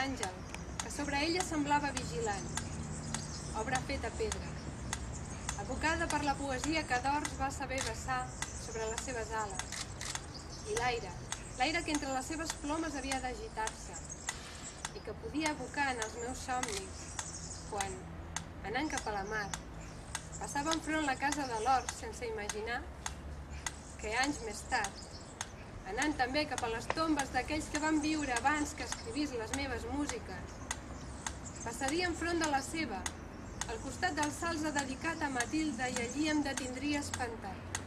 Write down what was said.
l'àngel, que sobre ella semblava vigilant. Obra feta pedra. Evocada per la poesia que d'ors va saber vessar sobre les seves ales. I l'aire, l'aire que entre les seves plomes havia d'agitar-se i que podia evocar en els meus somnis quan, anant cap a la mar, passava enfront la casa de l'Hort sense imaginar que anys més tard, anant també cap a les tombes d'aquells que van viure abans que escrivís les meves músiques, passaria enfront de la seva, al costat dels salts dedicat a Matilda i allí em detindria espantat.